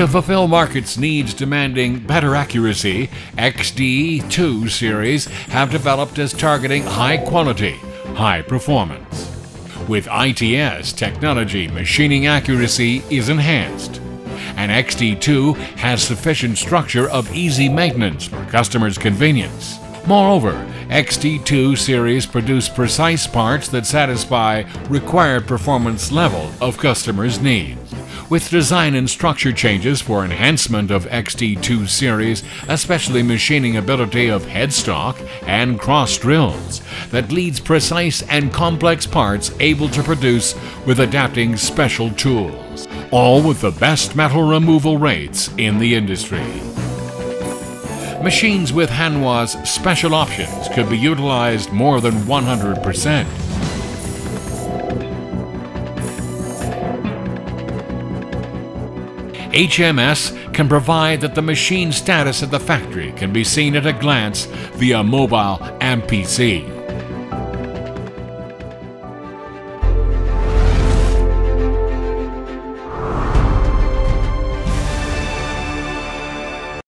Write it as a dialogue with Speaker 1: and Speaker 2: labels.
Speaker 1: To fulfill markets' needs demanding better accuracy, XD2 series have developed as targeting high quality, high performance. With ITS technology, machining accuracy is enhanced. And XD2 has sufficient structure of easy maintenance for customers' convenience. Moreover, XD2 series produce precise parts that satisfy required performance level of customers' needs. With design and structure changes for enhancement of XD2 series, especially machining ability of headstock and cross drills, that leads precise and complex parts able to produce with adapting special tools, all with the best metal removal rates in the industry. Machines with Hanwha's special options could be utilized more than 100%. HMS can provide that the machine status at the factory can be seen at a glance via mobile and PC.